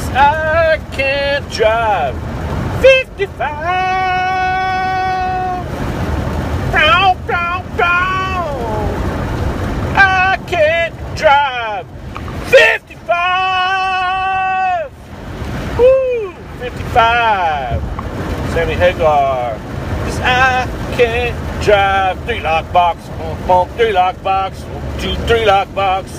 Cause I can't drive 55. Down, down, down. I can't drive 55. Woo, 55. Sammy Hagar. Cause I can't drive three lock box, boom, boom, three lock box, one, two, three lock box.